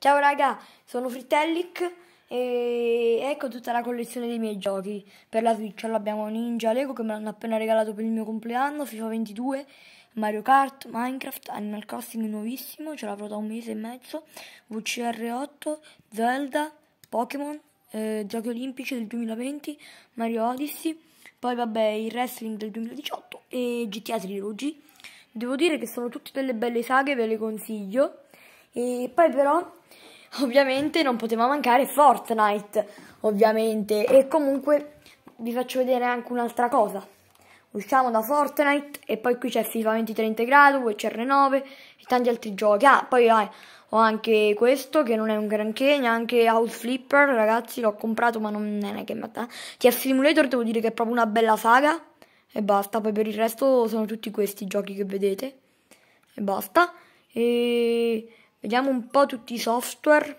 Ciao raga, sono Fritellic e ecco tutta la collezione dei miei giochi. Per la Switch abbiamo Ninja Lego che me l'hanno appena regalato per il mio compleanno, FIFA 22, Mario Kart, Minecraft, Animal Crossing nuovissimo, ce l'avrò da un mese e mezzo, VCR8, Zelda, Pokémon, eh, Giochi Olimpici del 2020, Mario Odyssey, poi vabbè il Wrestling del 2018 e GTA Trilogy. Devo dire che sono tutte delle belle saghe, ve le consiglio. E poi però ovviamente non poteva mancare Fortnite, ovviamente. E comunque vi faccio vedere anche un'altra cosa. Usciamo da Fortnite e poi qui c'è FIFA 23 integrato, WCR9 e tanti altri giochi. Ah, poi eh, ho anche questo che non è un granché, neanche House Flipper, ragazzi, l'ho comprato ma non è che mi TF Simulator devo dire che è proprio una bella saga e basta, poi per il resto sono tutti questi giochi che vedete e basta. E Vediamo un po' tutti i software.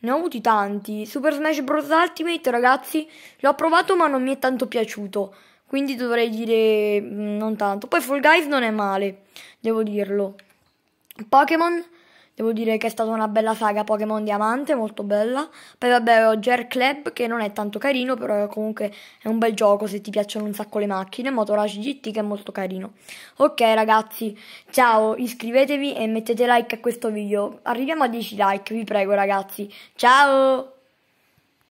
Ne ho avuti tanti. Super Smash Bros. Ultimate, ragazzi, l'ho provato ma non mi è tanto piaciuto. Quindi dovrei dire mm, non tanto. Poi Fall Guys non è male, devo dirlo. Pokémon Devo dire che è stata una bella saga Pokémon Diamante, molto bella. Poi vabbè ho Ger Club che non è tanto carino, però comunque è un bel gioco se ti piacciono un sacco le macchine. Motorage GT che è molto carino. Ok ragazzi, ciao, iscrivetevi e mettete like a questo video. Arriviamo a 10 like, vi prego ragazzi. Ciao!